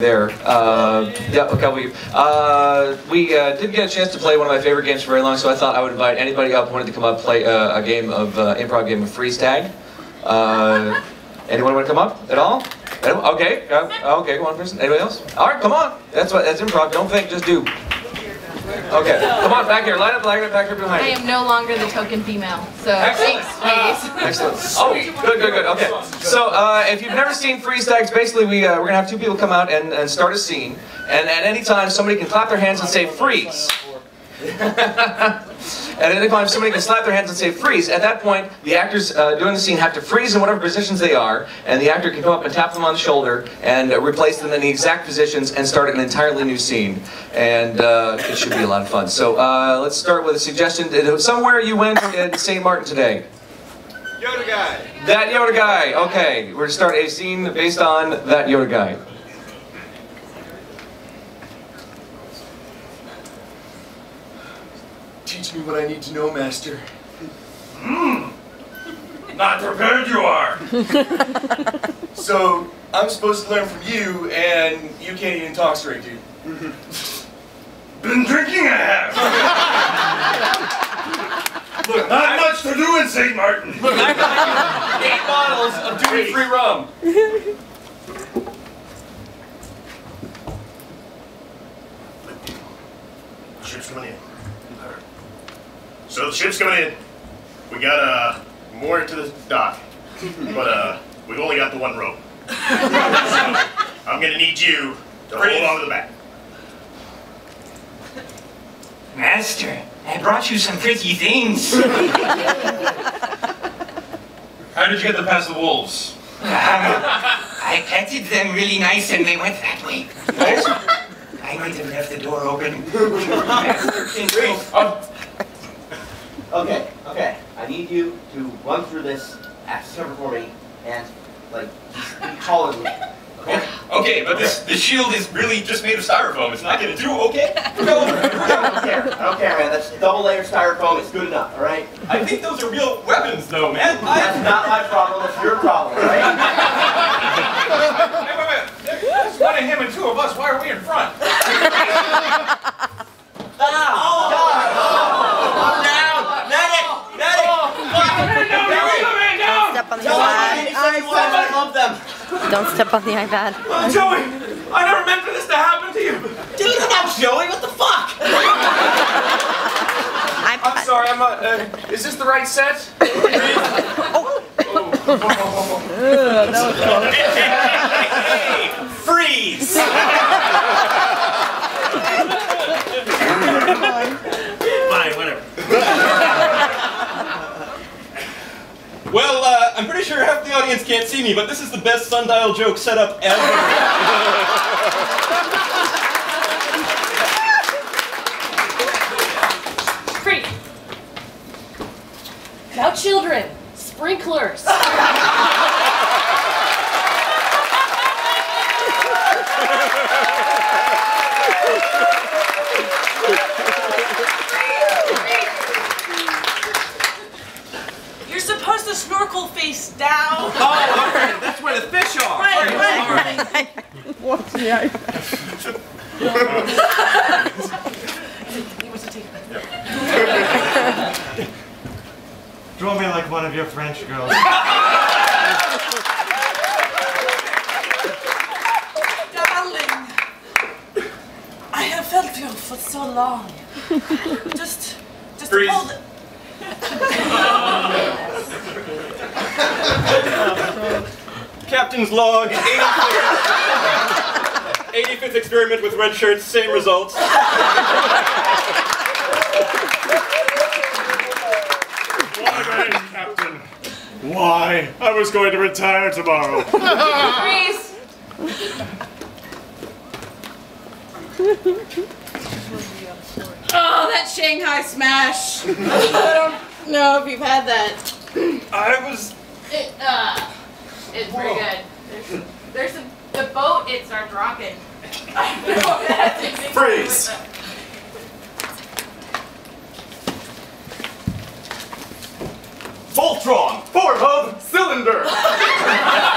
there. Uh, yeah, okay, we, uh, we uh, didn't get a chance to play one of my favorite games for very long, so I thought I would invite anybody up who wanted to come up play uh, a game of uh, improv game of freeze tag. Uh, anyone want to come up at all? Okay, okay, one person. Anybody else? All right, come on. That's what. That's improv. Don't think, just do. Okay, come on, back here. Line up, line up, back here behind I you. am no longer the token female, so Excellent. thanks, ladies. Excellent. Oh, good, good, good. Okay. So, uh, if you've never seen freeze tags, basically we uh, we're gonna have two people come out and, and start a scene, and at any time somebody can clap their hands and say freeze. At any time, somebody can slap their hands and say freeze. At that point, the actors uh, doing the scene have to freeze in whatever positions they are, and the actor can come up and tap them on the shoulder and uh, replace them in the exact positions and start an entirely new scene. And uh, it should be a lot of fun. So uh, let's start with a suggestion. Somewhere you went in St. Martin today. Yoda guy. That Yoda guy. Okay, we're gonna start a scene based on that Yoda guy. Me what I need to know, Master. Hmm. Not prepared you are. So, I'm supposed to learn from you, and you can't even talk straight, dude. Been drinking I have. Look, not much to do in St. Martin. look i Eight bottles of duty-free rum. Ship's coming in. So the ship's coming in. We got uh moored to the dock, but uh we've only got the one rope. So, I'm gonna need you to hold on to the back. Master, I brought you some tricky things. How did you get them past the wolves? Um, I petted them really nice and they went that way. I might have left the door open. Okay, okay. I need you to run through this act cover for me and like just be taller than me. Okay? Okay, but this this shield is really just made of styrofoam. It's not gonna do okay. Go. I don't care. I don't care, man. That's double layer styrofoam. It's good enough, all right? I think those are real weapons, though, man. That's not my problem. That's your problem, all right? Wait, wait, wait. There's one of him and two of us. Why are we in front? Step on the iPad. I love them. Don't step on the iPad. Joey, I never meant for this to happen to you. Dude, I'm Joey. What the fuck? I'm sorry, I'm not. Uh, is this the right set? Freeze! Fine, whatever. Well, uh, I'm pretty sure half the audience can't see me, but this is the best sundial joke setup ever. Free. Now children, sprinklers. You're supposed to snorkel face down. Oh, okay. That's where the fish are. Right, right. He wants to take it. Draw me like one of your French girls. Darling, I have felt you for so long. Just, just Freeze. hold it. Captain's log, 85th, 85th experiment with red shirts, same results. Why, Captain? Why? I was going to retire tomorrow. Freeze. Oh, that Shanghai smash. I don't know if you've had that. I was. It, uh, it's pretty good. There's, there's a, the boat, it starts rocking. I don't know if that has anything to do with Freeze. Voltron, four hub cylinder.